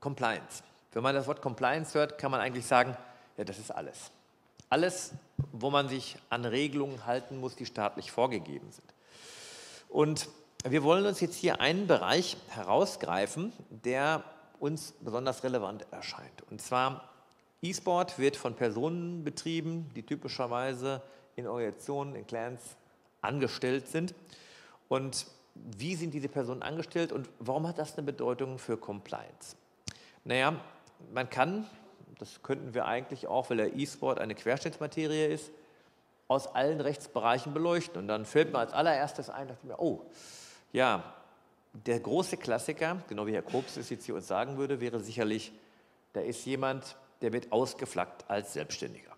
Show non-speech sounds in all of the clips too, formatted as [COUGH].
Compliance. Wenn man das Wort Compliance hört, kann man eigentlich sagen, ja, das ist alles. Alles, wo man sich an Regelungen halten muss, die staatlich vorgegeben sind. Und wir wollen uns jetzt hier einen Bereich herausgreifen, der uns besonders relevant erscheint. Und zwar E-Sport wird von Personen betrieben, die typischerweise in Organisationen, in Clans angestellt sind. Und wie sind diese Personen angestellt und warum hat das eine Bedeutung für Compliance? Naja, man kann, das könnten wir eigentlich auch, weil der E-Sport eine Querschnittsmaterie ist, aus allen Rechtsbereichen beleuchten. Und dann fällt mir als allererstes ein, dachte mir, oh, ja, der große Klassiker, genau wie Herr Kobs es jetzt hier uns sagen würde, wäre sicherlich, da ist jemand, der wird ausgeflaggt als Selbstständiger.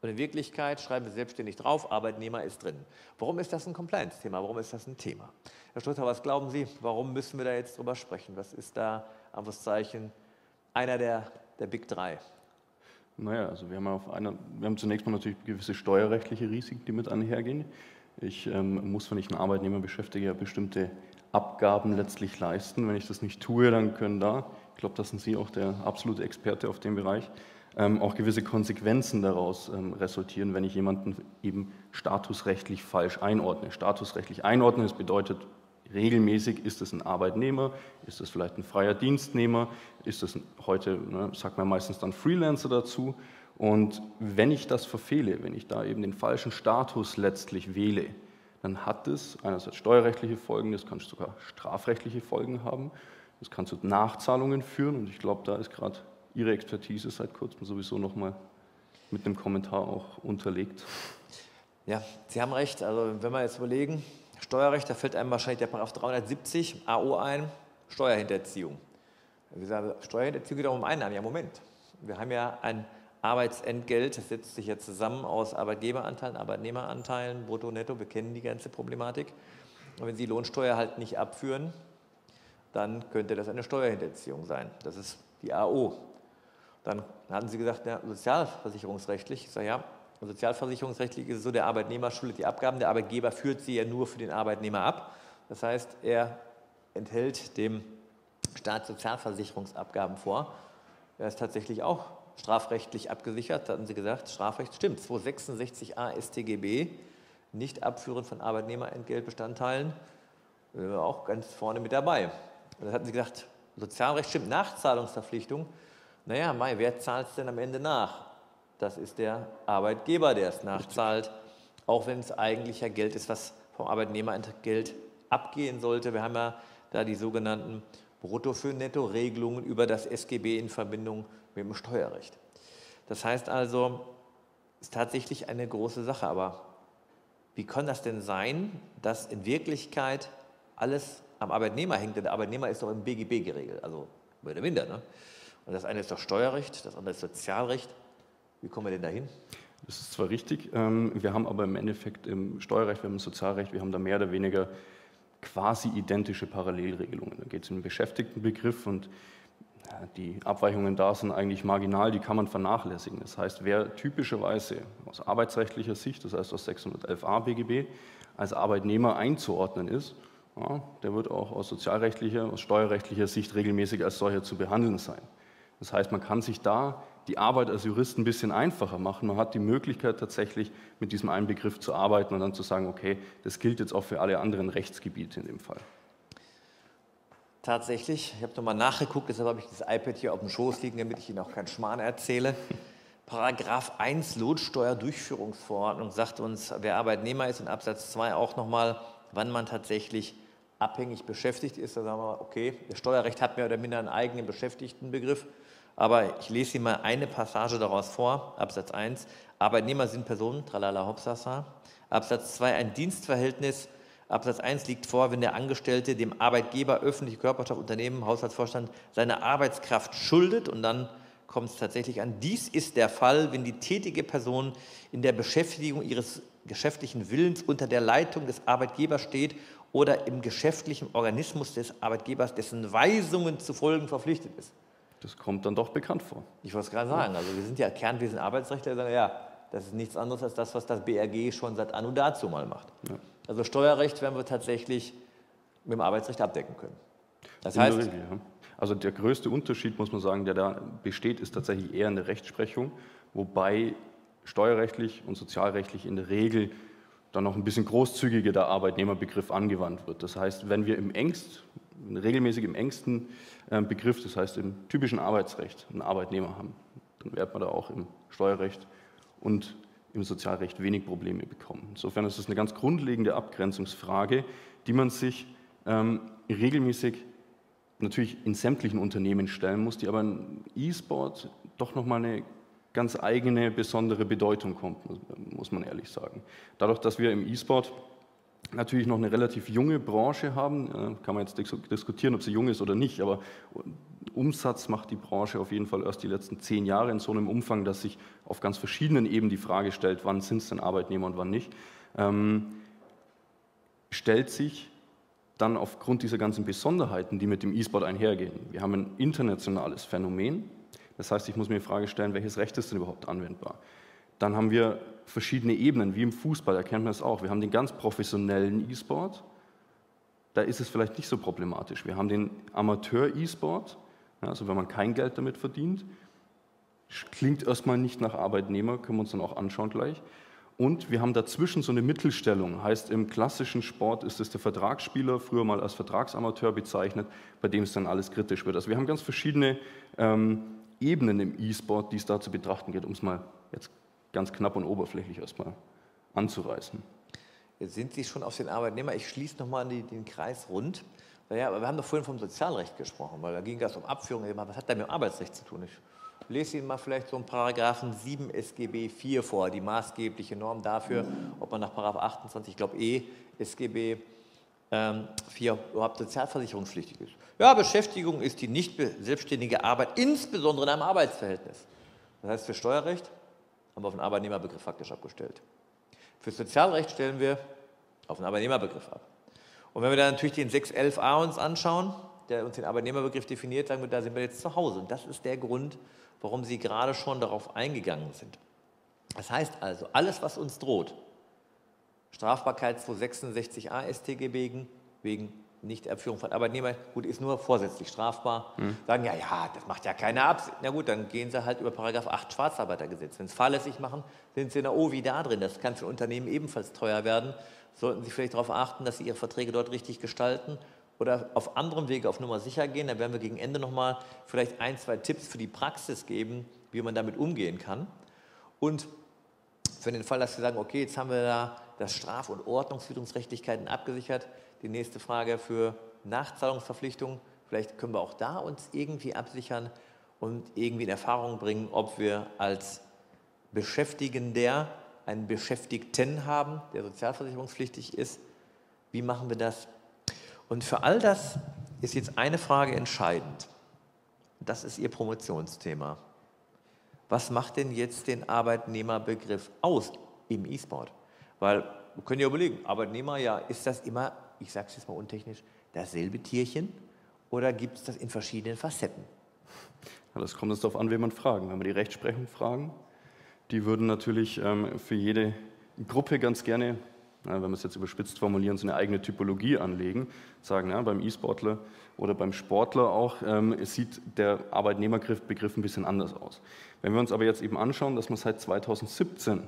Und in Wirklichkeit schreiben wir selbstständig drauf, Arbeitnehmer ist drin. Warum ist das ein Compliance-Thema? Warum ist das ein Thema? Herr Stutter, was glauben Sie, warum müssen wir da jetzt drüber sprechen? Was ist da, Anführungszeichen, einer der, der Big Drei? Naja, also wir haben, auf einer, wir haben zunächst mal natürlich gewisse steuerrechtliche Risiken, die mit einhergehen. Ich ähm, muss, wenn ich einen Arbeitnehmer beschäftige, ja bestimmte Abgaben letztlich leisten. Wenn ich das nicht tue, dann können da, ich glaube, das sind Sie auch der absolute Experte auf dem Bereich, ähm, auch gewisse Konsequenzen daraus ähm, resultieren, wenn ich jemanden eben statusrechtlich falsch einordne. Statusrechtlich einordnen, das bedeutet regelmäßig, ist es ein Arbeitnehmer, ist es vielleicht ein freier Dienstnehmer, ist es heute, ne, sagt man meistens dann Freelancer dazu. Und wenn ich das verfehle, wenn ich da eben den falschen Status letztlich wähle, dann hat es einerseits steuerrechtliche Folgen, das kann sogar strafrechtliche Folgen haben, das kann zu Nachzahlungen führen und ich glaube, da ist gerade Ihre Expertise seit kurzem sowieso nochmal mit einem Kommentar auch unterlegt. Ja, Sie haben recht. Also wenn wir jetzt überlegen, Steuerrecht, da fällt einem wahrscheinlich der Paragraph 370 AO ein, Steuerhinterziehung. Wie gesagt, Steuerhinterziehung geht auch um Einnahmen. Ja, Moment. Wir haben ja ein Arbeitsentgelt, das setzt sich ja zusammen aus Arbeitgeberanteilen, Arbeitnehmeranteilen, Brutto, Netto, wir kennen die ganze Problematik. Und wenn Sie Lohnsteuer halt nicht abführen, dann könnte das eine Steuerhinterziehung sein. Das ist die AO. Dann hatten Sie gesagt, ja, sozialversicherungsrechtlich. Ich sage ja, sozialversicherungsrechtlich ist es so, der Arbeitnehmer schuldet die Abgaben, der Arbeitgeber führt sie ja nur für den Arbeitnehmer ab. Das heißt, er enthält dem Staat Sozialversicherungsabgaben vor. Er ist tatsächlich auch strafrechtlich abgesichert, hatten Sie gesagt, Strafrecht stimmt, 266a StGB, nicht abführen von Arbeitnehmerentgeltbestandteilen, äh, auch ganz vorne mit dabei. Und dann hatten Sie gesagt, Sozialrecht stimmt, Nachzahlungsverpflichtung. Naja, Mai, wer zahlt es denn am Ende nach? Das ist der Arbeitgeber, der es nachzahlt, auch wenn es eigentlich ja Geld ist, was vom Arbeitnehmerentgelt abgehen sollte. Wir haben ja da die sogenannten Brutto für Netto-Regelungen über das SGB in Verbindung mit dem Steuerrecht. Das heißt also, es ist tatsächlich eine große Sache, aber wie kann das denn sein, dass in Wirklichkeit alles am Arbeitnehmer hängt? Denn der Arbeitnehmer ist doch im BGB geregelt, also mehr oder minder. Ne? Und das eine ist doch Steuerrecht, das andere ist Sozialrecht. Wie kommen wir denn dahin? Das ist zwar richtig, ähm, wir haben aber im Endeffekt im Steuerrecht, wir haben im Sozialrecht, wir haben da mehr oder weniger quasi identische Parallelregelungen. Da geht es um den Beschäftigtenbegriff und die Abweichungen da sind eigentlich marginal, die kann man vernachlässigen. Das heißt, wer typischerweise aus arbeitsrechtlicher Sicht, das heißt aus 611a BGB, als Arbeitnehmer einzuordnen ist, der wird auch aus sozialrechtlicher, aus steuerrechtlicher Sicht regelmäßig als solcher zu behandeln sein. Das heißt, man kann sich da die Arbeit als Jurist ein bisschen einfacher machen. Man hat die Möglichkeit tatsächlich mit diesem einen Begriff zu arbeiten und dann zu sagen, okay, das gilt jetzt auch für alle anderen Rechtsgebiete in dem Fall. Tatsächlich, ich habe nochmal nachgeguckt, deshalb habe ich das iPad hier auf dem Schoß liegen, damit ich Ihnen auch keinen Schmarrn erzähle. [LAUGHS] Paragraph 1 Lohnsteuerdurchführungsverordnung sagt uns, wer Arbeitnehmer ist, in Absatz 2 auch nochmal, wann man tatsächlich abhängig beschäftigt ist. Da sagen wir, okay, das Steuerrecht hat mehr oder minder einen eigenen Beschäftigtenbegriff, aber ich lese Ihnen mal eine Passage daraus vor, Absatz 1. Arbeitnehmer sind Personen, tralala hopsasa. Absatz 2, ein Dienstverhältnis Absatz 1 liegt vor, wenn der Angestellte dem Arbeitgeber, öffentliche Körperschaft, Unternehmen, Haushaltsvorstand seine Arbeitskraft schuldet und dann kommt es tatsächlich an. Dies ist der Fall, wenn die tätige Person in der Beschäftigung ihres geschäftlichen Willens unter der Leitung des Arbeitgebers steht oder im geschäftlichen Organismus des Arbeitgebers, dessen Weisungen zu folgen verpflichtet ist. Das kommt dann doch bekannt vor. Ich wollte es gerade sagen. Also wir sind ja Kernwesen Arbeitsrechtler, sagen ja, das ist nichts anderes als das, was das BRG schon seit Anno dazu mal macht. Ja. Also Steuerrecht werden wir tatsächlich mit dem Arbeitsrecht abdecken können. Das heißt, Regel, ja. Also der größte Unterschied, muss man sagen, der da besteht, ist tatsächlich eher in der Rechtsprechung, wobei steuerrechtlich und sozialrechtlich in der Regel dann noch ein bisschen großzügiger der Arbeitnehmerbegriff angewandt wird. Das heißt, wenn wir im engst, regelmäßig im engsten äh, Begriff, das heißt im typischen Arbeitsrecht, einen Arbeitnehmer haben, dann wird man da auch im Steuerrecht und im Sozialrecht wenig Probleme bekommen. Insofern ist es eine ganz grundlegende Abgrenzungsfrage, die man sich ähm, regelmäßig natürlich in sämtlichen Unternehmen stellen muss, die aber im E-Sport doch nochmal eine ganz eigene, besondere Bedeutung kommt, muss man ehrlich sagen. Dadurch, dass wir im E-Sport natürlich noch eine relativ junge Branche haben, kann man jetzt diskutieren, ob sie jung ist oder nicht, aber Umsatz macht die Branche auf jeden Fall erst die letzten zehn Jahre in so einem Umfang, dass sich auf ganz verschiedenen Ebenen die Frage stellt, wann sind es denn Arbeitnehmer und wann nicht, ähm, stellt sich dann aufgrund dieser ganzen Besonderheiten, die mit dem E-Sport einhergehen. Wir haben ein internationales Phänomen, das heißt, ich muss mir die Frage stellen, welches Recht ist denn überhaupt anwendbar? Dann haben wir verschiedene Ebenen, wie im Fußball, da kennt man es auch. Wir haben den ganz professionellen E-Sport, da ist es vielleicht nicht so problematisch. Wir haben den Amateur-E-Sport, also wenn man kein Geld damit verdient, klingt erstmal nicht nach Arbeitnehmer, können wir uns dann auch anschauen gleich. Und wir haben dazwischen so eine Mittelstellung, heißt im klassischen Sport ist es der Vertragsspieler, früher mal als Vertragsamateur bezeichnet, bei dem es dann alles kritisch wird. Also wir haben ganz verschiedene ähm, Ebenen im E-Sport, die es da zu betrachten geht, um es mal jetzt ganz knapp und oberflächlich erstmal anzureißen. Jetzt sind Sie schon auf den Arbeitnehmer. Ich schließe nochmal den Kreis rund. Naja, aber wir haben doch vorhin vom Sozialrecht gesprochen, weil da ging es um Abführung. Was hat da mit dem Arbeitsrecht zu tun? Ich lese Ihnen mal vielleicht so einen Paragraphen 7 SGB 4 vor, die maßgebliche Norm dafür, ob man nach Paragraph 28, ich glaube E, SGB ähm, 4 überhaupt sozialversicherungspflichtig ist. Ja, Beschäftigung ist die nicht selbstständige Arbeit, insbesondere in einem Arbeitsverhältnis. Das heißt, für Steuerrecht haben wir auf den Arbeitnehmerbegriff faktisch abgestellt. Für Sozialrecht stellen wir auf den Arbeitnehmerbegriff ab. Und wenn wir dann natürlich den 611a uns anschauen, der uns den Arbeitnehmerbegriff definiert, sagen wir, da sind wir jetzt zu Hause. Und das ist der Grund, warum Sie gerade schon darauf eingegangen sind. Das heißt also, alles, was uns droht, Strafbarkeit 266a StGB wegen, wegen Nichterführung von Arbeitnehmern, gut, ist nur vorsätzlich strafbar. Mhm. Sagen, ja, ja, das macht ja keine Absicht. Na gut, dann gehen sie halt über Paragraph 8 Schwarzarbeitergesetz. Wenn sie fahrlässig machen, sind sie in der OVI da drin. Das kann für Unternehmen ebenfalls teuer werden. Sollten Sie vielleicht darauf achten, dass Sie Ihre Verträge dort richtig gestalten oder auf anderem Wege auf Nummer sicher gehen. Da werden wir gegen Ende nochmal vielleicht ein, zwei Tipps für die Praxis geben, wie man damit umgehen kann. Und für den Fall, dass Sie sagen, okay, jetzt haben wir da das Straf- und Ordnungswidrungsrechtlichkeiten abgesichert, die nächste Frage für Nachzahlungsverpflichtungen. Vielleicht können wir auch da uns irgendwie absichern und irgendwie in Erfahrung bringen, ob wir als Beschäftigender einen Beschäftigten haben, der sozialversicherungspflichtig ist. Wie machen wir das? Und für all das ist jetzt eine Frage entscheidend. Das ist Ihr Promotionsthema. Was macht denn jetzt den Arbeitnehmerbegriff aus im E-Sport? Weil wir können ja überlegen, Arbeitnehmer, ja, ist das immer ich sage es jetzt mal untechnisch, dasselbe Tierchen oder gibt es das in verschiedenen Facetten? Ja, das kommt jetzt darauf an, wen man fragen. Wenn wir die Rechtsprechung fragen, die würden natürlich ähm, für jede Gruppe ganz gerne, na, wenn wir es jetzt überspitzt formulieren, so eine eigene Typologie anlegen. Sagen, ja, beim E-Sportler oder beim Sportler auch, ähm, sieht der Arbeitnehmerbegriff ein bisschen anders aus. Wenn wir uns aber jetzt eben anschauen, dass man seit 2017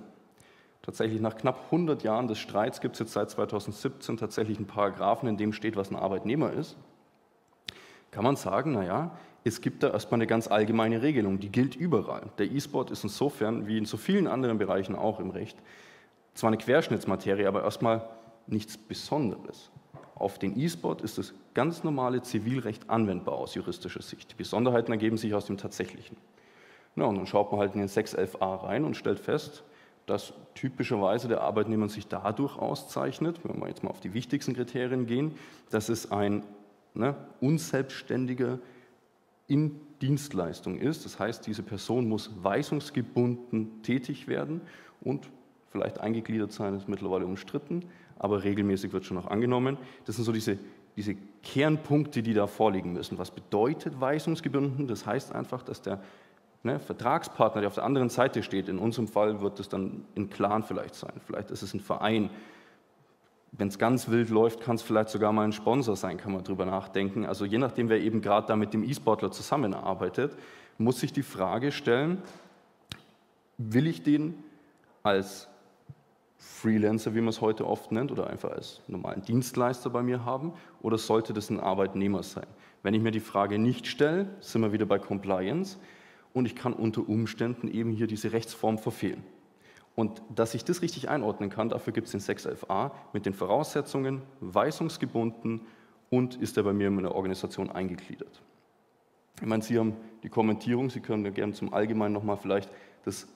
Tatsächlich nach knapp 100 Jahren des Streits gibt es jetzt seit 2017 tatsächlich einen Paragraphen, in dem steht, was ein Arbeitnehmer ist. Kann man sagen, naja, es gibt da erstmal eine ganz allgemeine Regelung, die gilt überall. Der E-Sport ist insofern, wie in so vielen anderen Bereichen auch im Recht, zwar eine Querschnittsmaterie, aber erstmal nichts Besonderes. Auf den E-Sport ist das ganz normale Zivilrecht anwendbar aus juristischer Sicht. Die Besonderheiten ergeben sich aus dem Tatsächlichen. Na, und dann schaut man halt in den 611a rein und stellt fest, dass typischerweise der Arbeitnehmer sich dadurch auszeichnet, wenn wir jetzt mal auf die wichtigsten Kriterien gehen, dass es ein ne, unselbstständiger in Dienstleistung ist. Das heißt, diese Person muss weisungsgebunden tätig werden und vielleicht eingegliedert sein, ist mittlerweile umstritten, aber regelmäßig wird schon noch angenommen. Das sind so diese, diese Kernpunkte, die da vorliegen müssen. Was bedeutet weisungsgebunden? Das heißt einfach, dass der ne, Vertragspartner, der auf der anderen Seite steht, in unserem Fall wird es dann ein Clan vielleicht sein, vielleicht ist es ein Verein, wenn es ganz wild läuft, kann es vielleicht sogar mal ein Sponsor sein, kann man drüber nachdenken. Also je nachdem, wer eben gerade da mit dem E-Sportler zusammenarbeitet, muss sich die Frage stellen, will ich den als Freelancer, wie man es heute oft nennt, oder einfach als normalen Dienstleister bei mir haben, oder sollte das ein Arbeitnehmer sein? Wenn ich mir die Frage nicht stelle, sind wir wieder bei Compliance und ich kann unter Umständen eben hier diese Rechtsform verfehlen. Und dass ich das richtig einordnen kann, dafür gibt es den 611a mit den Voraussetzungen, weisungsgebunden und ist er bei mir in meiner Organisation eingegliedert. Ich meine, Sie haben die Kommentierung, Sie können ja gerne zum Allgemeinen nochmal vielleicht das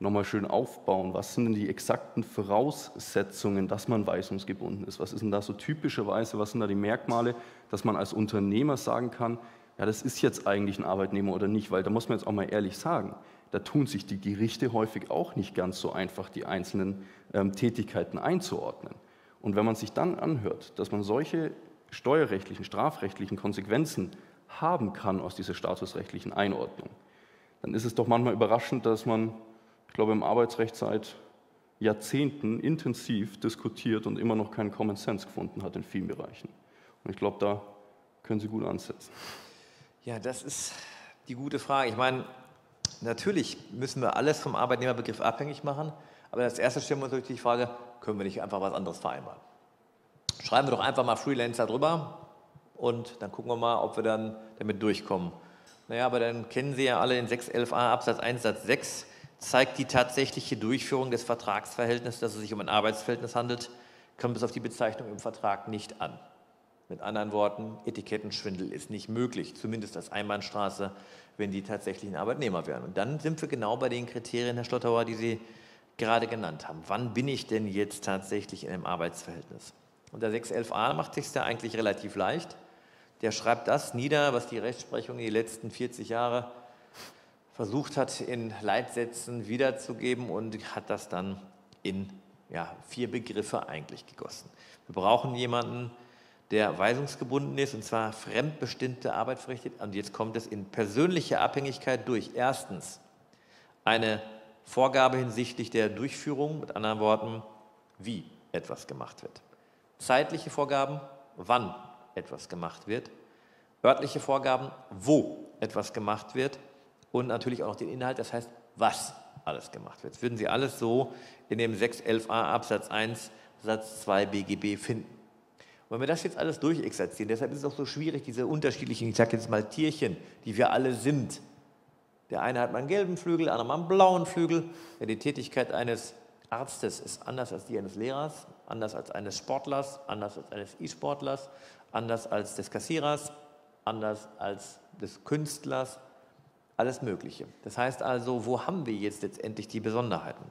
nochmal schön aufbauen. Was sind denn die exakten Voraussetzungen, dass man weisungsgebunden ist? Was ist denn da so typischerweise, was sind da die Merkmale, dass man als Unternehmer sagen kann, ja, das ist jetzt eigentlich ein Arbeitnehmer oder nicht? Weil da muss man jetzt auch mal ehrlich sagen, da tun sich die Gerichte häufig auch nicht ganz so einfach, die einzelnen ähm, Tätigkeiten einzuordnen. Und wenn man sich dann anhört, dass man solche steuerrechtlichen, strafrechtlichen Konsequenzen haben kann aus dieser statusrechtlichen Einordnung, dann ist es doch manchmal überraschend, dass man, ich glaube, im Arbeitsrecht seit Jahrzehnten intensiv diskutiert und immer noch keinen Common Sense gefunden hat in vielen Bereichen. Und ich glaube, da können Sie gut ansetzen. Ja, das ist die gute Frage. Ich meine, Natürlich müssen wir alles vom Arbeitnehmerbegriff abhängig machen, aber als erstes stellen wir uns natürlich die Frage, können wir nicht einfach was anderes vereinbaren? Schreiben wir doch einfach mal Freelancer drüber und dann gucken wir mal, ob wir dann damit durchkommen. Naja, aber dann kennen Sie ja alle den 611a Absatz 1 Satz 6, zeigt die tatsächliche Durchführung des Vertragsverhältnisses, dass es sich um ein Arbeitsverhältnis handelt, kommt es auf die Bezeichnung im Vertrag nicht an. Mit anderen Worten, Etikettenschwindel ist nicht möglich, zumindest als Einbahnstraße wenn die tatsächlichen Arbeitnehmer wären. Und dann sind wir genau bei den Kriterien, Herr Schlotterauer, die Sie gerade genannt haben. Wann bin ich denn jetzt tatsächlich in einem Arbeitsverhältnis? Und der 611a macht es ja eigentlich relativ leicht. Der schreibt das nieder, was die Rechtsprechung den letzten 40 Jahren versucht hat, in Leitsätzen wiederzugeben und hat das dann in ja, vier Begriffe eigentlich gegossen. Wir brauchen jemanden, der weisungsgebunden ist, und zwar fremdbestimmte Arbeit verrichtet. Und jetzt kommt es in persönlicher Abhängigkeit durch. Erstens eine Vorgabe hinsichtlich der Durchführung, mit anderen Worten, wie etwas gemacht wird. Zeitliche Vorgaben, wann etwas gemacht wird. Örtliche Vorgaben, wo etwas gemacht wird. Und natürlich auch noch den Inhalt, das heißt, was alles gemacht wird. Das würden Sie alles so in dem 611a Absatz 1 Satz 2 BGB finden. Wenn wir das jetzt alles durchexerzieren, deshalb ist es auch so schwierig, diese unterschiedlichen, ich sage jetzt mal Tierchen, die wir alle sind. Der eine hat mal einen gelben Flügel, der andere mal einen blauen Flügel. Ja, die Tätigkeit eines Arztes ist anders als die eines Lehrers, anders als eines Sportlers, anders als eines E-Sportlers, anders als des Kassierers, anders als des Künstlers, alles Mögliche. Das heißt also, wo haben wir jetzt letztendlich die Besonderheiten?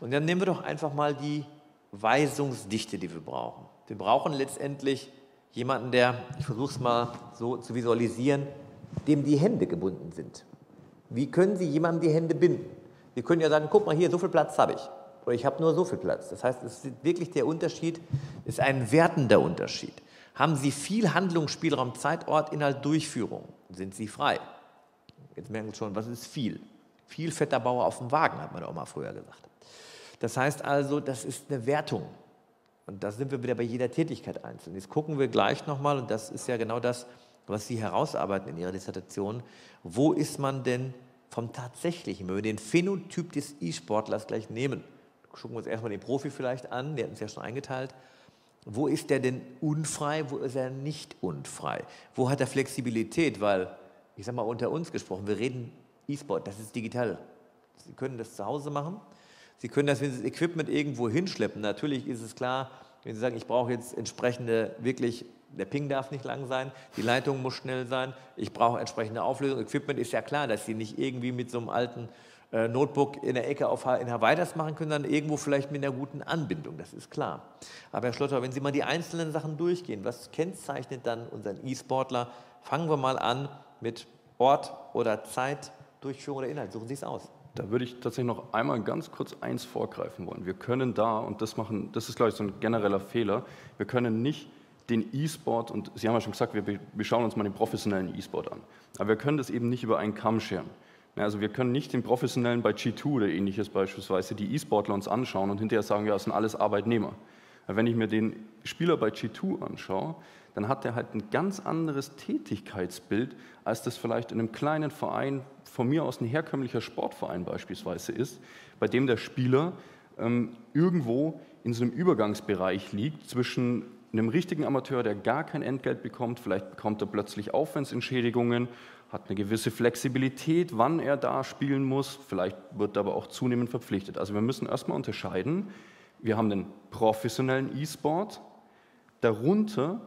Und dann nehmen wir doch einfach mal die Weisungsdichte, die wir brauchen. Wir brauchen letztendlich jemanden, der, ich versuche es mal so zu visualisieren, dem die Hände gebunden sind. Wie können Sie jemandem die Hände binden? Sie können ja sagen, guck mal hier, so viel Platz habe ich. Oder ich habe nur so viel Platz. Das heißt, es ist wirklich der Unterschied, ist ein wertender Unterschied. Haben Sie viel Handlungsspielraum, Zeitort, Inhalt, Durchführung, sind Sie frei. Jetzt merken Sie schon, was ist viel? Viel fetter Bauer auf dem Wagen, hat man auch mal früher gesagt. Das heißt also, das ist eine Wertung. Und da sind wir wieder bei jeder Tätigkeit einzeln. Jetzt gucken wir gleich nochmal, und das ist ja genau das, was Sie herausarbeiten in Ihrer Dissertation. Wo ist man denn vom Tatsächlichen, wenn wir den Phänotyp des E-Sportlers gleich nehmen? Gucken wir uns erstmal den Profi vielleicht an, der hat uns ja schon eingeteilt. Wo ist der denn unfrei, wo ist er nicht unfrei? Wo hat er Flexibilität? Weil, ich sage mal unter uns gesprochen, wir reden E-Sport, das ist digital. Sie können das zu Hause machen, Sie können das, wenn Sie das Equipment irgendwo hinschleppen, natürlich ist es klar, wenn Sie sagen, ich brauche jetzt entsprechende, wirklich, der Ping darf nicht lang sein, die Leitung muss schnell sein, ich brauche entsprechende Auflösung. Equipment ist ja klar, dass Sie nicht irgendwie mit so einem alten äh, Notebook in der Ecke auf, in Hawaii das machen können, sondern irgendwo vielleicht mit einer guten Anbindung, das ist klar. Aber Herr Schlotter, wenn Sie mal die einzelnen Sachen durchgehen, was kennzeichnet dann unseren E-Sportler? Fangen wir mal an mit Ort oder Zeit, Durchführung oder Inhalt. Suchen Sie es aus. Da würde ich tatsächlich noch einmal ganz kurz eins vorgreifen wollen. Wir können da, und das machen, das ist glaube ich so ein genereller Fehler, wir können nicht den E-Sport, und Sie haben ja schon gesagt, wir, wir schauen uns mal den professionellen E-Sport an, aber wir können das eben nicht über einen Kamm scheren. Also wir können nicht den Professionellen bei G2 oder ähnliches beispielsweise die E-Sportler uns anschauen und hinterher sagen, ja, das sind alles Arbeitnehmer. Wenn ich mir den Spieler bei G2 anschaue, dann hat er halt ein ganz anderes Tätigkeitsbild, als das vielleicht in einem kleinen Verein, von mir aus ein herkömmlicher Sportverein beispielsweise ist, bei dem der Spieler ähm, irgendwo in so einem Übergangsbereich liegt zwischen einem richtigen Amateur, der gar kein Entgelt bekommt, vielleicht bekommt er plötzlich Aufwandsentschädigungen, hat eine gewisse Flexibilität, wann er da spielen muss, vielleicht wird er aber auch zunehmend verpflichtet. Also wir müssen erstmal unterscheiden, wir haben den professionellen E-Sport, darunter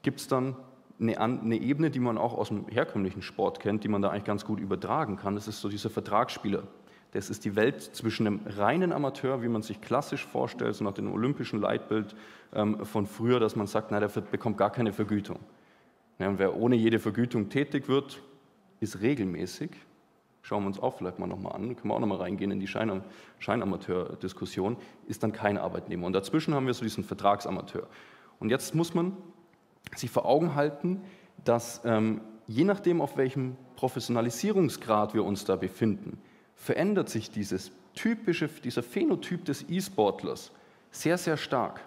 gibt es dann eine, Ebene, die man auch aus dem herkömmlichen Sport kennt, die man da eigentlich ganz gut übertragen kann. Das ist so dieser Vertragsspieler. Das ist die Welt zwischen einem reinen Amateur, wie man sich klassisch vorstellt, so nach dem olympischen Leitbild ähm, von früher, dass man sagt, na, der bekommt gar keine Vergütung. Und wer ohne jede Vergütung tätig wird, ist regelmäßig, schauen wir uns auch vielleicht mal nochmal an, können wir auch nochmal reingehen in die Schein Scheinamateur-Diskussion, ist dann kein Arbeitnehmer. Und dazwischen haben wir so diesen Vertragsamateur. Und jetzt muss man sich vor Augen halten, dass ähm, je nachdem, auf welchem Professionalisierungsgrad wir uns da befinden, verändert sich dieses typische, dieser Phänotyp des E-Sportlers sehr, sehr stark.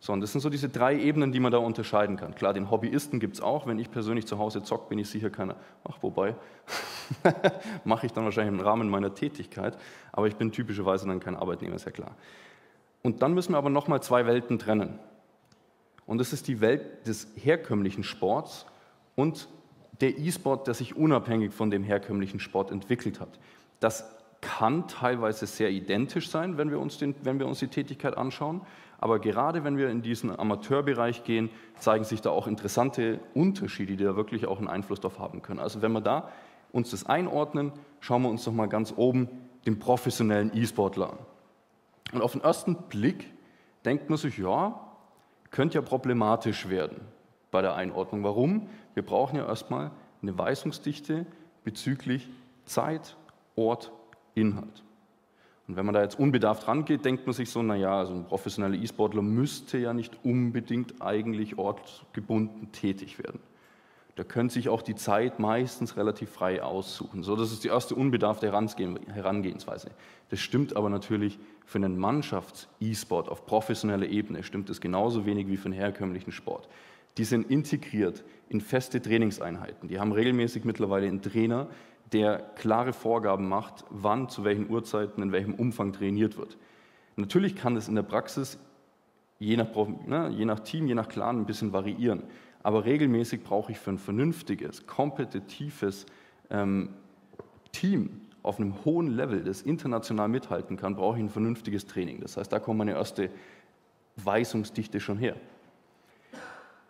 So, und das sind so diese drei Ebenen, die man da unterscheiden kann. Klar, den Hobbyisten gibt es auch. Wenn ich persönlich zu Hause zocke, bin ich sicher keiner. Ach, wobei, [LAUGHS] mache ich dann wahrscheinlich im Rahmen meiner Tätigkeit. Aber ich bin typischerweise dann kein Arbeitnehmer, ist ja klar. Und dann müssen wir aber nochmal zwei Welten trennen. Und das ist die Welt des herkömmlichen Sports und der E-Sport, der sich unabhängig von dem herkömmlichen Sport entwickelt hat. Das kann teilweise sehr identisch sein, wenn wir uns, den, wenn wir uns die Tätigkeit anschauen. Aber gerade wenn wir in diesen Amateurbereich gehen, zeigen sich da auch interessante Unterschiede, die da wirklich auch einen Einfluss darauf haben können. Also wenn wir da uns das einordnen, schauen wir uns doch mal ganz oben den professionellen E-Sportler an. Und auf den ersten Blick denkt man sich, ja, könnte ja problematisch werden bei der Einordnung. Warum? Wir brauchen ja erstmal eine Weisungsdichte bezüglich Zeit, Ort, Inhalt. Und wenn man da jetzt unbedarft rangeht, denkt man sich so, naja, also ein professioneller E-Sportler müsste ja nicht unbedingt eigentlich ortsgebunden tätig werden. Der könnte sich auch die Zeit meistens relativ frei aussuchen. So, das ist die erste unbedarfte Herangehensweise. Das stimmt aber natürlich für einen Mannschafts-E-Sport auf professioneller Ebene stimmt es genauso wenig wie für einen herkömmlichen Sport. Die sind integriert in feste Trainingseinheiten. Die haben regelmäßig mittlerweile einen Trainer, der klare Vorgaben macht, wann, zu welchen Uhrzeiten, in welchem Umfang trainiert wird. Natürlich kann es in der Praxis je nach, ne, je nach Team, je nach Clan ein bisschen variieren. Aber regelmäßig brauche ich für ein vernünftiges, kompetitives ähm, Team auf einem hohen Level, das international mithalten kann, brauche ich ein vernünftiges Training. Das heißt, da kommt meine erste Weisungsdichte schon her.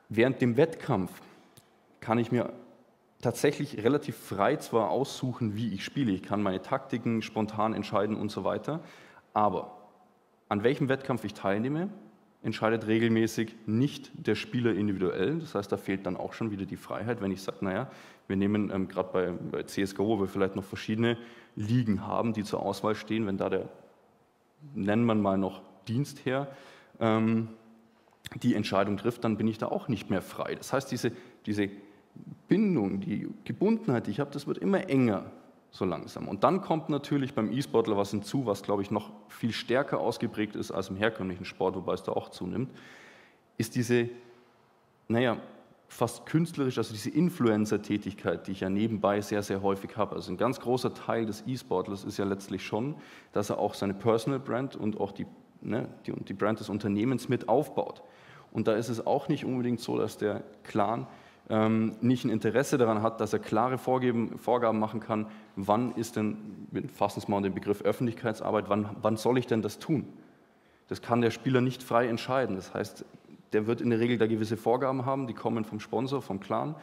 Während dem Wettkampf kann ich mir tatsächlich relativ frei zwar aussuchen, wie ich spiele. Ich kann meine Taktiken spontan entscheiden und so weiter. Aber an welchem Wettkampf ich teilnehme, entscheidet regelmäßig nicht der Spieler individuell. Das heißt, da fehlt dann auch schon wieder die Freiheit, wenn ich sage, naja, wir nehmen ähm, gerade bei, bei CSGO, wir vielleicht noch verschiedene Ligen haben, die zur Auswahl stehen, wenn da der, nennen wir mal noch Dienst her, ähm, die Entscheidung trifft, dann bin ich da auch nicht mehr frei. Das heißt, diese, diese Bindung, die Gebundenheit, die ich habe, das wird immer enger so langsam. Und dann kommt natürlich beim E-Sportler was hinzu, was, glaube ich, noch viel stärker ausgeprägt ist als im herkömmlichen Sport, wobei es da auch zunimmt, ist diese, naja, fast künstlerisch, also diese Influencer-Tätigkeit, die ich ja nebenbei sehr, sehr häufig habe. Also ein ganz großer Teil des E-Sportlers ist ja letztlich schon, dass er auch seine Personal Brand und auch die, ne, die, die Brand des Unternehmens mit aufbaut. Und da ist es auch nicht unbedingt so, dass der Clan ähm, nicht ein Interesse daran hat, dass er klare Vorgeben, Vorgaben machen kann, wann ist denn, wir fassen es mal unter den Begriff Öffentlichkeitsarbeit, wann, wann soll ich denn das tun? Das kann der Spieler nicht frei entscheiden. Das heißt, der wird in der Regel da gewisse Vorgaben haben, die kommen vom Sponsor, vom Clan,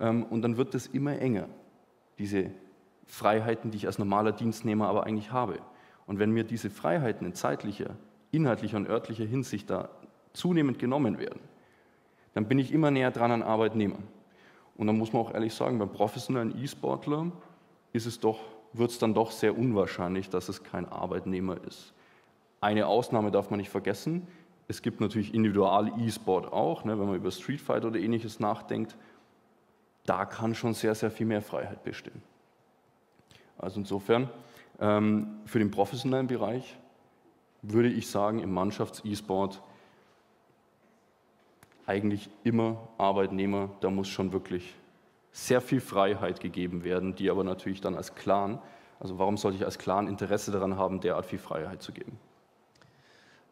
ähm, und dann wird das immer enger, diese Freiheiten, die ich als normaler Dienstnehmer aber eigentlich habe. Und wenn mir diese Freiheiten in zeitlicher, inhaltlicher und örtlicher Hinsicht da zunehmend genommen werden, dann bin ich immer näher dran an Arbeitnehmern. Und dann muss man auch ehrlich sagen, beim professionellen E-Sportler ist es doch, wird es dann doch sehr unwahrscheinlich, dass es kein Arbeitnehmer ist. Eine Ausnahme darf man nicht vergessen, es gibt natürlich Individual-E-Sport auch, ne, wenn man über Street Fight oder ähnliches nachdenkt. Da kann schon sehr, sehr viel mehr Freiheit bestehen. Also insofern, ähm, für den professionellen Bereich würde ich sagen, im Mannschafts-E-Sport eigentlich immer Arbeitnehmer, da muss schon wirklich sehr viel Freiheit gegeben werden, die aber natürlich dann als Clan, also warum sollte ich als Clan Interesse daran haben, derart viel Freiheit zu geben?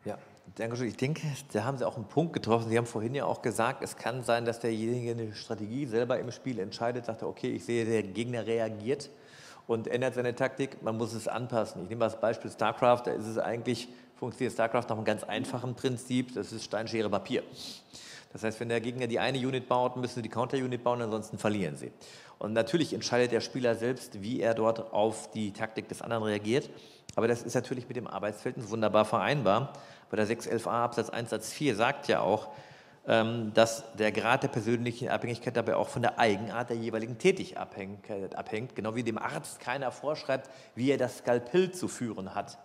Ja, danke schön. Ich denke, da haben Sie auch einen Punkt getroffen. Sie haben vorhin ja auch gesagt, es kann sein, dass derjenige eine Strategie selber im Spiel entscheidet, sagt, okay, ich sehe, der Gegner reagiert und ändert seine Taktik. Man muss es anpassen. Ich nehme mal das Beispiel StarCraft, da ist es eigentlich, funktioniert StarCraft nach einem ganz einfachen Prinzip, das ist Steinschere Papier. Das heißt, wenn der Gegner die eine Unit baut, müssen sie die Counter-Unit bauen, ansonsten verlieren sie. Und natürlich entscheidet der Spieler selbst, wie er dort auf die Taktik des anderen reagiert. Aber das ist natürlich mit dem Arbeitsverhältnis wunderbar vereinbar. Bei der 611a Absatz 1 Satz 4 sagt ja auch, ähm, dass der Grad der persönlichen Abhängigkeit dabei auch von der Eigenart der jeweiligen Tätigkeit abhängt. Genau wie dem Arzt keiner vorschreibt, wie er das Skalpell zu führen hat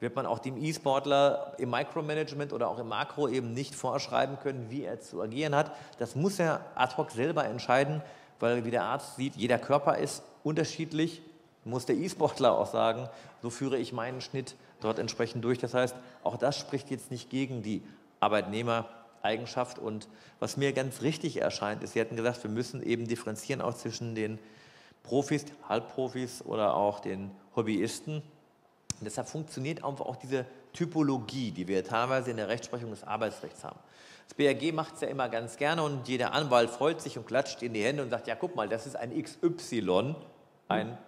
wird man auch dem E-Sportler im Micromanagement oder auch im Makro eben nicht vorschreiben können, wie er zu agieren hat. Das muss er ad hoc selber entscheiden, weil wie der Arzt sieht, jeder Körper ist unterschiedlich, muss der E-Sportler auch sagen, so führe ich meinen Schnitt dort entsprechend durch. Das heißt, auch das spricht jetzt nicht gegen die Arbeitnehmereigenschaft. Und was mir ganz richtig erscheint, ist, Sie hatten gesagt, wir müssen eben differenzieren auch zwischen den Profis, Halbprofis oder auch den Hobbyisten. Und deshalb funktioniert einfach auch diese Typologie, die wir teilweise in der Rechtsprechung des Arbeitsrechts haben. Das BRG macht es ja immer ganz gerne und jeder Anwalt freut sich und klatscht in die Hände und sagt, ja guck mal, das ist ein XY, ein,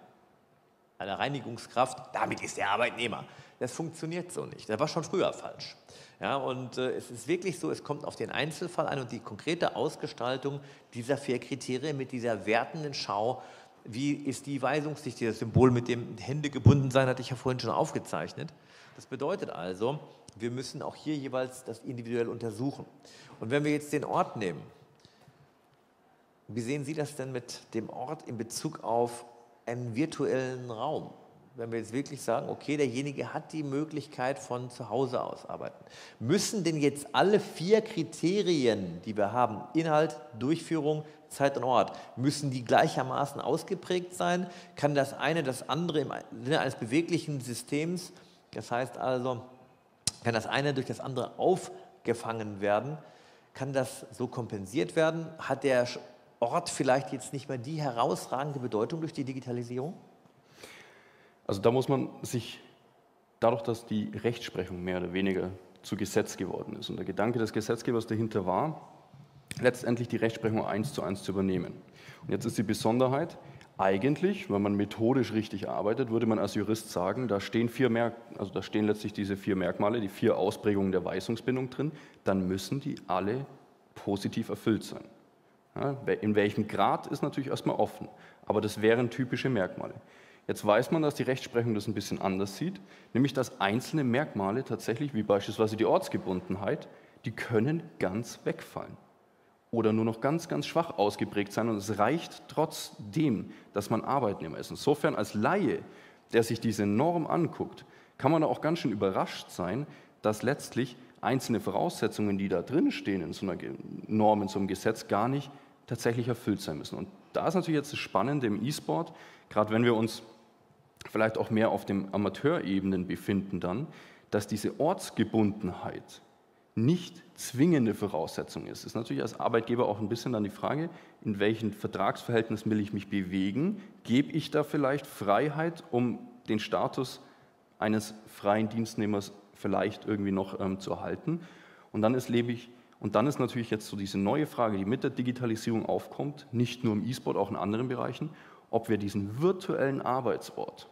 eine Reinigungskraft, damit ist der Arbeitnehmer. Das funktioniert so nicht. Das war schon früher falsch. Ja, und äh, es ist wirklich so, es kommt auf den Einzelfall an und die konkrete Ausgestaltung dieser vier Kriterien mit dieser wertenden Schau wie ist die Weisungssicht, das Symbol mit dem Hände gebunden sein, hatte ich ja vorhin schon aufgezeichnet. Das bedeutet also, wir müssen auch hier jeweils das individuell untersuchen. Und wenn wir jetzt den Ort nehmen, wie sehen Sie das denn mit dem Ort in Bezug auf einen virtuellen Raum? Wenn wir jetzt wirklich sagen, okay, derjenige hat die Möglichkeit von zu Hause aus arbeiten. Müssen denn jetzt alle vier Kriterien, die wir haben, Inhalt, Durchführung, Zeit und Ort, müssen die gleichermaßen ausgeprägt sein? Kann das eine das andere im Sinne eines beweglichen Systems, das heißt also, kann das eine durch das andere aufgefangen werden? Kann das so kompensiert werden? Hat der Ort vielleicht jetzt nicht mehr die herausragende Bedeutung durch die Digitalisierung? Also da muss man sich, dadurch, dass die Rechtsprechung mehr oder weniger zu Gesetz geworden ist und der Gedanke des Gesetzgebers dahinter war, letztendlich die Rechtsprechung eins zu eins zu übernehmen. Und jetzt ist die Besonderheit, eigentlich, wenn man methodisch richtig arbeitet, würde man als Jurist sagen, da stehen, vier Merk also da stehen letztlich diese vier Merkmale, die vier Ausprägungen der Weisungsbindung drin, dann müssen die alle positiv erfüllt sein. Ja, in welchem Grad ist natürlich erstmal offen, aber das wären typische Merkmale. Jetzt weiß man, dass die Rechtsprechung das ein bisschen anders sieht, nämlich dass einzelne Merkmale tatsächlich, wie beispielsweise die Ortsgebundenheit, die können ganz wegfallen oder nur noch ganz, ganz schwach ausgeprägt sein. Und es reicht trotzdem, dass man Arbeitnehmer ist. Insofern als Laie, der sich diese Norm anguckt, kann man auch ganz schön überrascht sein, dass letztlich einzelne Voraussetzungen, die da drin stehen in so einer Norm, in so einem Gesetz, gar nicht tatsächlich erfüllt sein müssen. Und da ist natürlich jetzt das Spannende im E-Sport, gerade wenn wir uns vielleicht auch mehr auf den Amateurebenen befinden dann, dass diese Ortsgebundenheit nicht zwingende Voraussetzung ist. Es ist natürlich als Arbeitgeber auch ein bisschen dann die Frage, in welchem Vertragsverhältnis will ich mich bewegen? Gebe ich da vielleicht Freiheit, um den Status eines freien Dienstnehmers vielleicht irgendwie noch ähm, zu erhalten? Und dann ist lebe ich und dann ist natürlich jetzt so diese neue Frage, die mit der Digitalisierung aufkommt, nicht nur im E-Sport, auch in anderen Bereichen, ob wir diesen virtuellen Arbeitsort,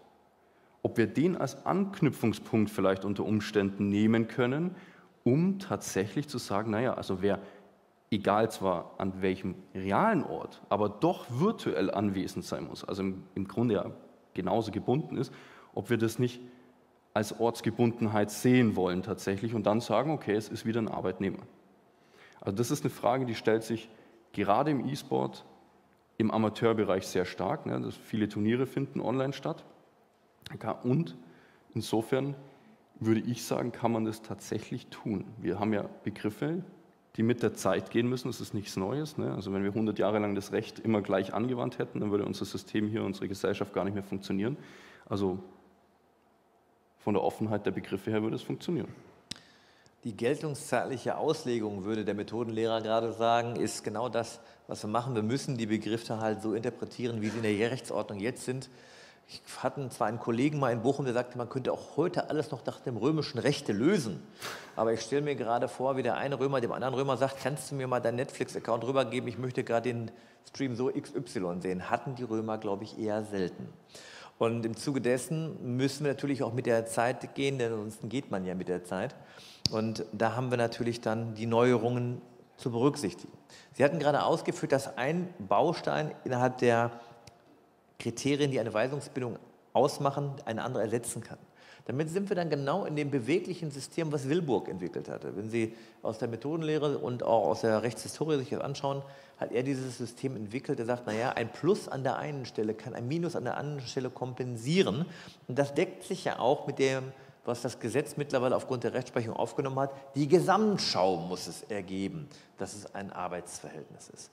ob wir den als Anknüpfungspunkt vielleicht unter Umständen nehmen können, um tatsächlich zu sagen, naja, also wer, egal zwar an welchem realen Ort, aber doch virtuell anwesend sein muss, also im, im Grunde ja genauso gebunden ist, ob wir das nicht als Ortsgebundenheit sehen wollen tatsächlich und dann sagen, okay, es ist wieder ein Arbeitnehmer. Also das ist eine Frage, die stellt sich gerade im E-Sport, im Amateurbereich sehr stark. Ne? viele Turniere finden online statt. Und insofern würde ich sagen, kann man das tatsächlich tun. Wir haben ja Begriffe, die mit der Zeit gehen müssen. Das ist nichts Neues. Ne? Also wenn wir 100 Jahre lang das Recht immer gleich angewandt hätten, dann würde unser System hier, unsere Gesellschaft gar nicht mehr funktionieren. Also von der Offenheit der Begriffe her würde es funktionieren. Die geltungszeitliche Auslegung, würde der Methodenlehrer gerade sagen, ist genau das, was wir machen. Wir müssen die Begriffe halt so interpretieren, wie sie in der Rechtsordnung jetzt sind. Ich hatte zwar einen Kollegen mal in Bochum, der sagte, man könnte auch heute alles noch nach dem römischen Rechte lösen. Aber ich stelle mir gerade vor, wie der eine Römer dem anderen Römer sagt, kannst du mir mal deinen Netflix-Account rübergeben, ich möchte gerade den Stream so XY sehen. Hatten die Römer, glaube ich, eher selten. Und im Zuge dessen müssen wir natürlich auch mit der Zeit gehen, denn ansonsten geht man ja mit der Zeit. Und da haben wir natürlich dann die Neuerungen zu berücksichtigen. Sie hatten gerade ausgeführt, dass ein Baustein innerhalb der Kriterien, die eine Weisungsbindung ausmachen, eine andere ersetzen kann. Damit sind wir dann genau in dem beweglichen System, was Wilburg entwickelt hatte. Wenn Sie aus der Methodenlehre und auch aus der Rechtshistorie sich das anschauen, hat er dieses System entwickelt. Er sagt, naja, ein Plus an der einen Stelle kann ein Minus an der anderen Stelle kompensieren. Und das deckt sich ja auch mit dem, was das Gesetz mittlerweile aufgrund der Rechtsprechung aufgenommen hat. Die Gesamtschau muss es ergeben, dass es ein Arbeitsverhältnis ist.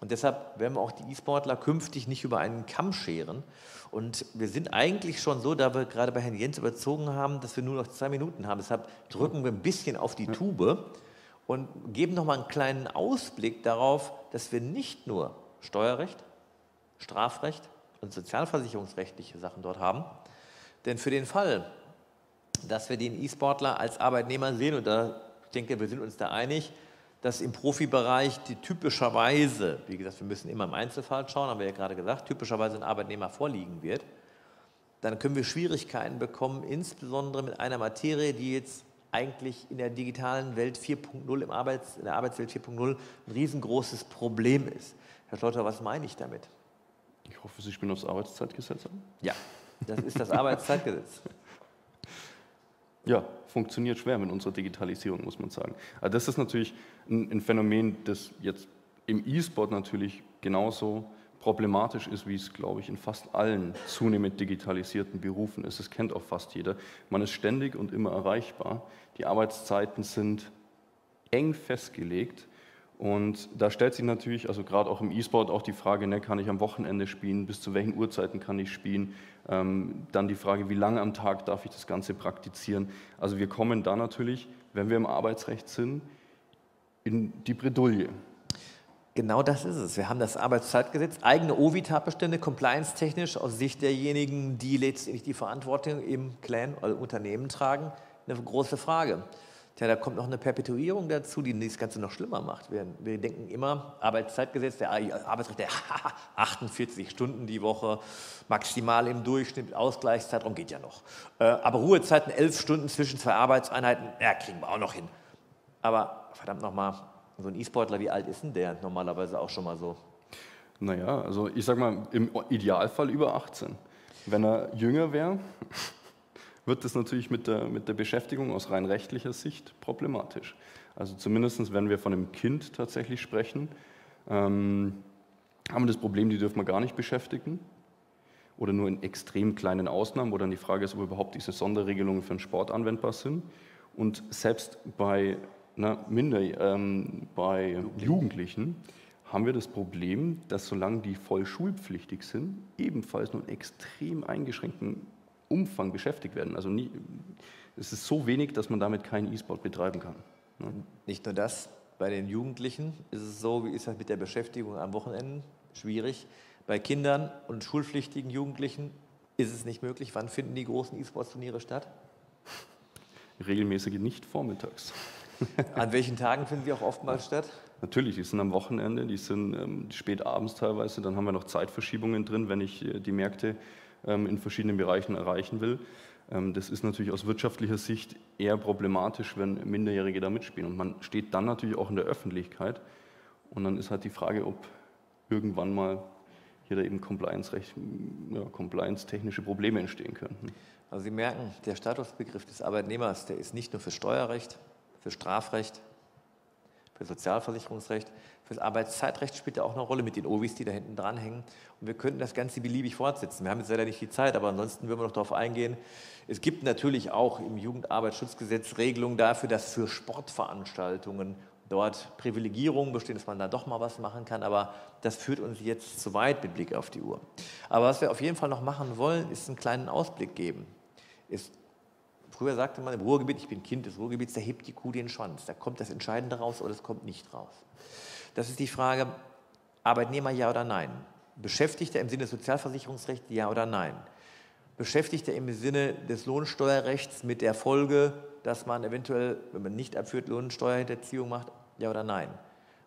Und deshalb werden wir auch die E-Sportler künftig nicht über einen Kamm scheren. Und wir sind eigentlich schon so, da wir gerade bei Herrn Jens überzogen haben, dass wir nur noch zwei Minuten haben. Deshalb drücken wir ein bisschen auf die Tube und geben noch mal einen kleinen Ausblick darauf, dass wir nicht nur Steuerrecht, Strafrecht und sozialversicherungsrechtliche Sachen dort haben. Denn für den Fall, dass wir den E-Sportler als Arbeitnehmer sehen, und da ich denke, wir sind uns da einig, dass im Profibereich die typischerweise, wie gesagt, wir müssen immer im Einzelfall schauen, haben wir ja gerade gesagt, typischerweise ein Arbeitnehmer vorliegen wird, dann können wir Schwierigkeiten bekommen, insbesondere mit einer Materie, die jetzt eigentlich in der digitalen Welt 4.0, im Arbeits-, in der Arbeitswelt 4.0 ein riesengroßes Problem ist. Herr Schleuter, was meine ich damit? Ich hoffe, Sie spielen aufs Arbeitszeitgesetz an. Ja, das ist das Arbeitszeitgesetz. Ja, funktioniert schwer mit unserer Digitalisierung, muss man sagen. Also das ist natürlich ein, ein Phänomen, das jetzt im E-Sport natürlich genauso problematisch ist, wie es, glaube ich, in fast allen zunehmend digitalisierten Berufen ist. Das kennt auch fast jeder. Man ist ständig und immer erreichbar. Die Arbeitszeiten sind eng festgelegt. Und da stellt sich natürlich, also gerade auch im E-Sport, auch die Frage, ne, kann ich am Wochenende spielen, bis zu welchen Uhrzeiten kann ich spielen, ähm, dann die Frage, wie lange am Tag darf ich das Ganze praktizieren. Also wir kommen da natürlich, wenn wir im Arbeitsrecht sind, in die Bredouille. Genau das ist es. Wir haben das Arbeitszeitgesetz, eigene OVI-Tatbestände, compliance-technisch aus Sicht derjenigen, die letztendlich die Verantwortung im Clan oder Unternehmen tragen, eine große Frage. Tja, da kommt noch eine Perpetuierung dazu, die das Ganze noch schlimmer macht. Wir, wir denken immer, Arbeitszeitgesetz, der Arbeitsrecht, der [LAUGHS] 48 Stunden die Woche, maximal im Durchschnitt, Ausgleichszeitraum geht ja noch. Äh, aber Ruhezeiten 11 Stunden zwischen zwei Arbeitseinheiten, ja, kriegen wir auch noch hin. Aber verdammt nochmal, so ein E-Sportler, wie alt ist denn der normalerweise auch schon mal so? Naja, also ich sag mal, im Idealfall über 18. Wenn er jünger wäre, wird das natürlich mit der, mit der Beschäftigung aus rein rechtlicher Sicht problematisch. Also zumindest wenn wir von einem Kind tatsächlich sprechen, ähm, haben wir das Problem, die dürfen wir gar nicht beschäftigen oder nur in extrem kleinen Ausnahmen, wo dann die Frage ist, ob überhaupt diese Sonderregelungen für den Sport anwendbar sind. Und selbst bei, na, minder, ähm, bei Jugendlichen haben wir das Problem, dass solange die voll schulpflichtig sind, ebenfalls nur in extrem eingeschränkten Umfang beschäftigt werden. Also nie, es ist so wenig, dass man damit keinen E-Sport betreiben kann. Ne? Nicht nur das, bei den Jugendlichen ist es so, wie ist das mit der Beschäftigung am Wochenende? Schwierig. Bei Kindern und schulpflichtigen Jugendlichen ist es nicht möglich. Wann finden die großen E-Sports-Turniere statt? Regelmäßig nicht vormittags. [LAUGHS] An welchen Tagen finden sie auch oftmals statt? Natürlich, die sind am Wochenende, die sind ähm, spät abends teilweise. Dann haben wir noch Zeitverschiebungen drin, wenn ich äh, die Märkte ähm, in verschiedenen Bereichen erreichen will. Ähm, das ist natürlich aus wirtschaftlicher Sicht eher problematisch, wenn Minderjährige da mitspielen. Und man steht dann natürlich auch in der Öffentlichkeit. Und dann ist halt die Frage, ob irgendwann mal hier da eben Compliance-technische ja, Compliance Probleme entstehen könnten. Also Sie merken, der Statusbegriff des Arbeitnehmers, der ist nicht nur für Steuerrecht, für Strafrecht, für Sozialversicherungsrecht, für das Arbeitszeitrecht spielt er auch eine Rolle mit den OWIs, die da hinten dranhängen. Und wir könnten das Ganze beliebig fortsetzen. Wir haben jetzt leider nicht viel Zeit, aber ansonsten würden wir noch darauf eingehen. Es gibt natürlich auch im Jugendarbeitsschutzgesetz Regelungen dafür, dass für Sportveranstaltungen dort Privilegierungen bestehen, dass man da doch mal was machen kann, aber das führt uns jetzt zu weit mit Blick auf die Uhr. Aber was wir auf jeden Fall noch machen wollen, ist einen kleinen Ausblick geben. Es Früher sagte man im Ruhrgebiet, ich bin Kind des Ruhrgebiets, da hebt die Kuh den Schwanz. Da kommt das Entscheidende raus oder es kommt nicht raus. Das ist die Frage, Arbeitnehmer ja oder nein? Beschäftigter im Sinne des Sozialversicherungsrechts ja oder nein? Beschäftigter im Sinne des Lohnsteuerrechts mit der Folge, dass man eventuell, wenn man nicht abführt, Lohnsteuerhinterziehung macht, ja oder nein?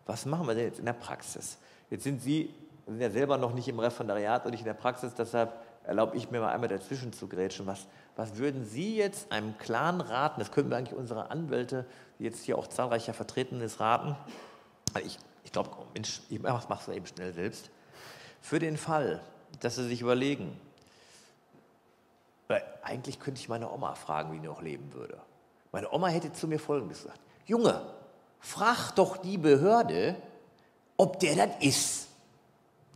Was machen wir denn jetzt in der Praxis? Jetzt sind Sie sind ja selber noch nicht im Referendariat und nicht in der Praxis, deshalb erlaube ich mir mal einmal dazwischen zu grätschen. Was, was würden Sie jetzt einem Clan raten? Das könnten wir eigentlich unsere Anwälte, die jetzt hier auch zahlreicher vertreten ist, raten. Ich, ich glaube, oh Mensch, ich mache es eben schnell selbst. Für den Fall, dass Sie sich überlegen, weil eigentlich könnte ich meine Oma fragen, wie die noch leben würde. Meine Oma hätte zu mir Folgendes gesagt. Junge, frag doch die Behörde, ob der das ist.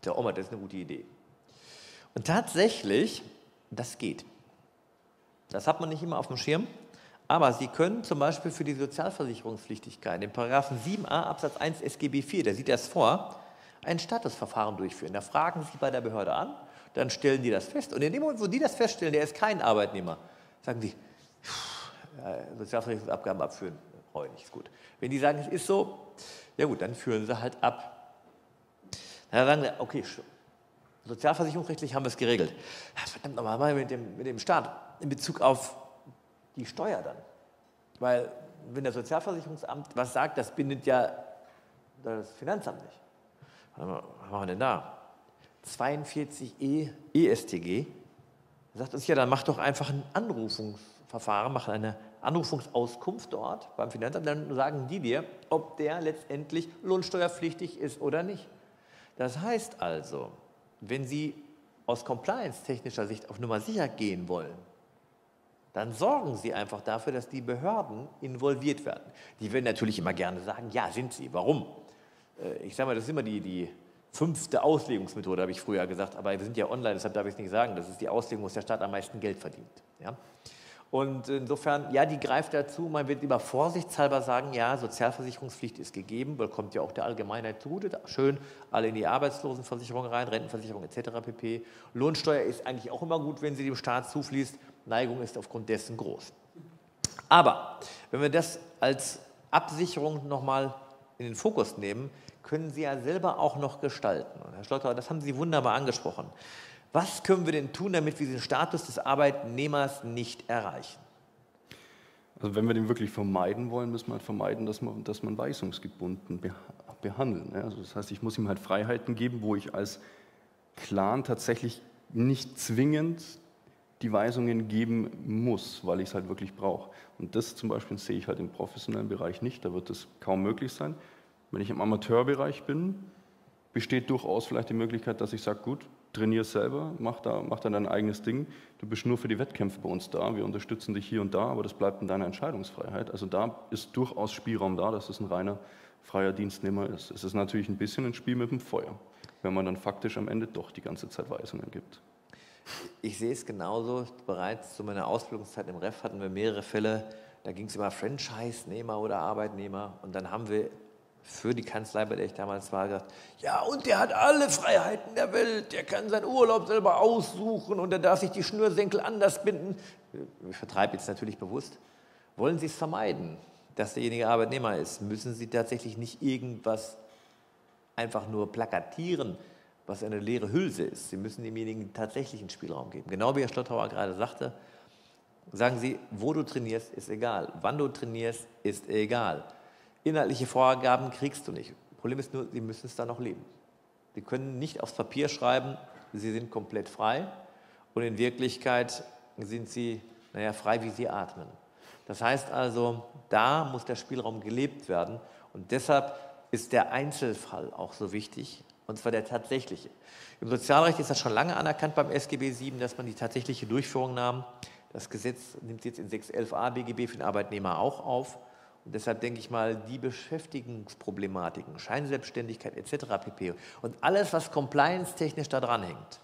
Der Oma, das ist eine gute Idee. Und tatsächlich, das geht. Das hat man nicht immer auf dem Schirm. Aber Sie können zum Beispiel für die Sozialversicherungspflichtigkeit, in Paragraphen 7a Absatz 1 SGB 4, der sieht das vor, ein Statusverfahren durchführen. Da fragen Sie bei der Behörde an, dann stellen die das fest. Und in dem Moment, wo die das feststellen, der ist kein Arbeitnehmer, sagen die, Sozialversicherungsabgaben abführen, brauche ich nicht, gut. Wenn die sagen, es ist so, ja gut, dann führen sie halt ab. Dann sagen sie, okay, sozialversicherungsrechtlich haben wir es geregelt. Verdammt nochmal, mit dem, mit dem Staat in Bezug auf die Steuer dann. Weil wenn das Sozialversicherungsamt was sagt, das bindet ja das Finanzamt nicht. Was machen wir denn da? 42e ESTG sagt uns ja, dann mach doch einfach ein Anrufungsverfahren, mach eine Anrufungsauskunft dort beim Finanzamt, dann sagen die dir, ob der letztendlich lohnsteuerpflichtig ist oder nicht. Das heißt also, wenn Sie aus compliance-technischer Sicht auf Nummer sicher gehen wollen, dann sorgen Sie einfach dafür, dass die Behörden involviert werden. Die werden natürlich immer gerne sagen, ja, sind sie. Warum? Äh, ich sage mal, das ist immer die, die fünfte Auslegungsmethode, habe ich früher gesagt, aber wir sind ja online, deshalb darf ich es nicht sagen. Das ist die Auslegung, wo der Staat am meisten Geld verdient. Ja? Und insofern, ja, die greift dazu. Man wird lieber vorsichtshalber sagen, ja, Sozialversicherungspflicht ist gegeben, weil kommt ja auch der Allgemeinheit zugute. Schön alle in die Arbeitslosenversicherung rein, Rentenversicherung etc. pp. Lohnsteuer ist eigentlich auch immer gut, wenn sie dem Staat zufließt. Neigung ist aufgrund dessen groß. Aber wenn wir das als Absicherung nochmal in den Fokus nehmen, können Sie ja selber auch noch gestalten. Und Herr Schlotter, das haben Sie wunderbar angesprochen. Was können wir denn tun, damit wir den Status des Arbeitnehmers nicht erreichen? Also wenn wir den wirklich vermeiden wollen, müssen wir halt vermeiden, dass man, dass man weisungsgebunden behandeln. Also das heißt, ich muss ihm halt Freiheiten geben, wo ich als Clan tatsächlich nicht zwingend die Weisungen geben muss, weil ich es halt wirklich brauche. Und das zum Beispiel sehe ich halt im professionellen Bereich nicht, da wird es kaum möglich sein. Wenn ich im Amateurbereich bin, besteht durchaus vielleicht die Möglichkeit, dass ich sage, gut, trainier selber, mach, da, mach dann dein eigenes Ding. Du bist nur für die Wettkämpfe bei uns da. Wir unterstützen dich hier und da, aber das bleibt in deiner Entscheidungsfreiheit. Also da ist durchaus Spielraum da, dass es ein reiner freier Dienstnehmer ist. Es ist natürlich ein bisschen ein Spiel mit dem Feuer, wenn man dann faktisch am Ende doch die ganze Zeit Weisungen gibt. Ich sehe es genauso. Bereits zu meiner Ausbildungszeit im REF hatten wir mehrere Fälle. Da ging es über Franchise-Nehmer oder Arbeitnehmer. Und dann haben wir für die Kanzlei, bei der ich damals war, gesagt, ja, und der hat alle Freiheiten der Welt, der kann seinen Urlaub selber aussuchen und er darf sich die Schnürsenkel anders binden. Ich vertreibe jetzt natürlich bewusst. Wollen Sie es vermeiden, dass derjenige Arbeitnehmer ist, müssen Sie tatsächlich nicht irgendwas einfach nur plakatieren, was eine leere Hülse ist. Sie müssen demjenigen tatsächlichen Spielraum geben. Genau wie Herr Schlotthauer gerade sagte, sagen Sie, wo du trainierst, ist egal. Wann du trainierst, ist egal. Inhaltliche Vorgaben kriegst du nicht. Problem ist nur, sie müssen es dann noch leben. Sie können nicht aufs Papier schreiben, sie sind komplett frei und in Wirklichkeit sind sie, naja, frei wie sie atmen. Das heißt also, da muss der Spielraum gelebt werden und deshalb ist der Einzelfall auch so wichtig, und zwar der tatsächliche. Im Sozialrecht ist das schon lange anerkannt beim SGB VII, dass man die tatsächliche Durchführung nahm. Das Gesetz nimmt jetzt in 611a BGB für den Arbeitnehmer auch auf. Und deshalb denke ich mal, die Beschäftigungsproblematiken, Scheinselbstständigkeit etc. pp. und alles, was compliance-technisch da dran hängt,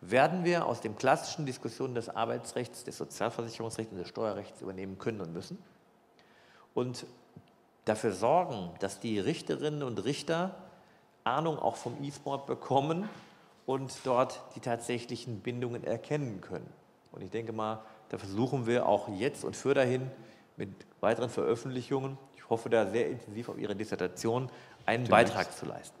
werden wir aus den klassischen Diskussionen des Arbeitsrechts, des Sozialversicherungsrechts und des Steuerrechts übernehmen können und müssen. Und dafür sorgen, dass die Richterinnen und Richter Ahnung auch vom E-Sport bekommen und dort die tatsächlichen Bindungen erkennen können. Und ich denke mal, Da versuchen wir auch jetzt und für dahin mit weiteren Veröffentlichungen, ich hoffe da sehr intensiv auf Ihre Dissertation, einen Demnächst. Beitrag zu leisten.